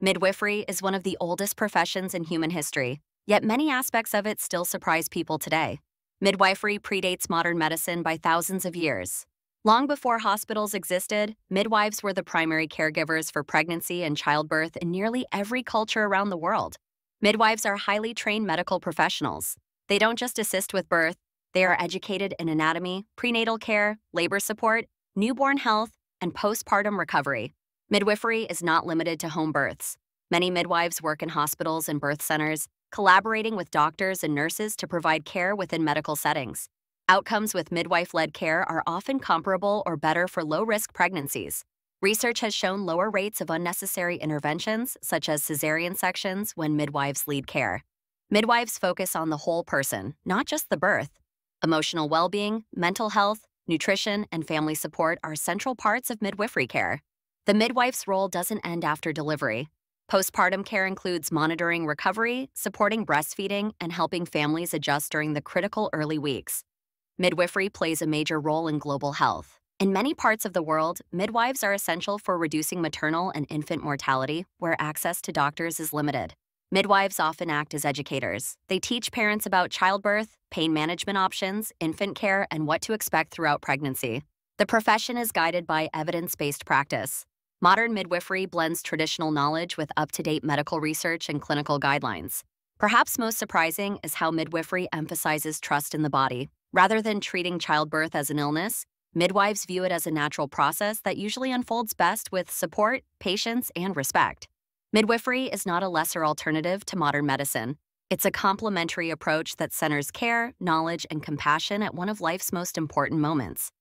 Midwifery is one of the oldest professions in human history, yet many aspects of it still surprise people today. Midwifery predates modern medicine by thousands of years. Long before hospitals existed, midwives were the primary caregivers for pregnancy and childbirth in nearly every culture around the world. Midwives are highly trained medical professionals. They don't just assist with birth, they are educated in anatomy, prenatal care, labor support, newborn health, and postpartum recovery. Midwifery is not limited to home births. Many midwives work in hospitals and birth centers, collaborating with doctors and nurses to provide care within medical settings. Outcomes with midwife led care are often comparable or better for low risk pregnancies. Research has shown lower rates of unnecessary interventions, such as cesarean sections, when midwives lead care. Midwives focus on the whole person, not just the birth. Emotional well being, mental health, nutrition, and family support are central parts of midwifery care. The midwife's role doesn't end after delivery. Postpartum care includes monitoring recovery, supporting breastfeeding, and helping families adjust during the critical early weeks. Midwifery plays a major role in global health. In many parts of the world, midwives are essential for reducing maternal and infant mortality where access to doctors is limited. Midwives often act as educators. They teach parents about childbirth, pain management options, infant care, and what to expect throughout pregnancy. The profession is guided by evidence based practice. Modern midwifery blends traditional knowledge with up to date medical research and clinical guidelines. Perhaps most surprising is how midwifery emphasizes trust in the body. Rather than treating childbirth as an illness, midwives view it as a natural process that usually unfolds best with support, patience, and respect. Midwifery is not a lesser alternative to modern medicine. It's a complementary approach that centers care, knowledge, and compassion at one of life's most important moments.